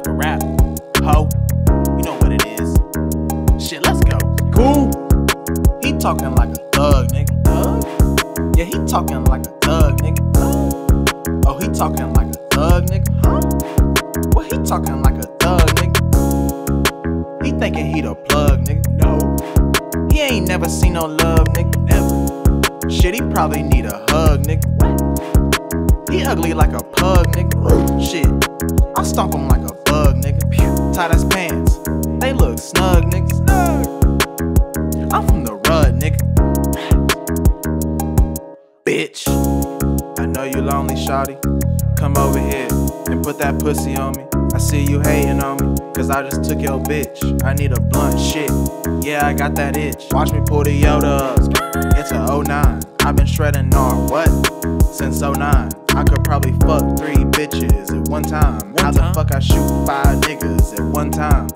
I can rap. Ho, you know what it is. Shit, let's go. Cool. He talking like a thug, nigga. Thug? Yeah, he talking like a thug, nigga. Thug. Oh, he talking like a thug, nigga. Huh? What he talking like a thug, nigga. He thinking he the plug, nigga. No. He ain't never seen no love, nigga. Never. Shit, he probably need a hug, nigga. What? He ugly like a pug, nigga. Shit. I stomp him like a bug, nigga. Tight as pants. They look snug, nigga. Snug. I'm from the rud, nigga. Bitch. I know you lonely, shawty. Come over here and put that pussy on me. I see you hating on me, cause I just took your bitch. I need a blunt shit. Yeah, I got that itch. Watch me pull the Yoda up. It's a 09. I've been shredding on what? Since 09. I could probably fuck three bitches at one time. How the fuck I shoot five niggas at one time?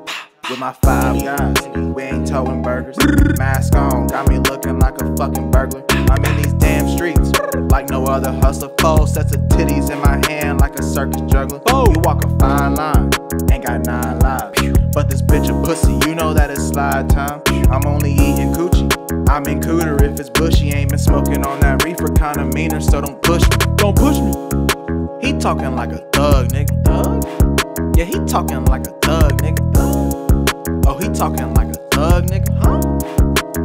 With my five guys, we ain't towing burgers. Mask on, got me looking like a fucking burglar. I'm in these damn streets, like no other hustler. Four sets of titties in my hand, like a circus juggler. You walk a fine line, ain't got nine lives. But this bitch a pussy, you know that it's slide time. I'm only eating coochie. I'm in cooter if it's bushy. Ain't been smoking on that reefer, kinda meaner, so don't push me. Don't push me. He talking like a thug, nigga. Thug? Yeah, he talking like a thug, nigga. Thug? Oh, he talking like a thug, nigga. Huh?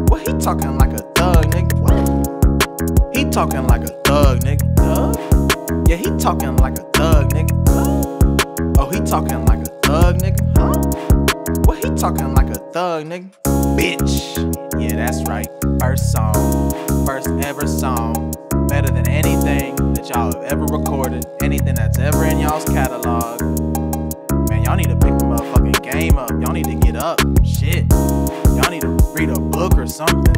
What he talking like a thug, nigga? What? He talking like a thug, nigga. Thug? Yeah, he talking like a thug, nigga. Thug? Oh, he talking like a thug, nigga. Huh? What he talking like a thug, nigga? Bitch. Yeah, that's right. First song, first ever song. Better than anything that y'all have ever recorded, anything that's ever in y'all's catalog. Man, y'all need to pick the motherfucking game up. Y'all need to get up. Shit. Y'all need to read a book or something.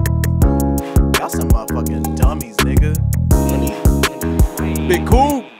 Y'all some motherfucking dummies, nigga. Big Coop.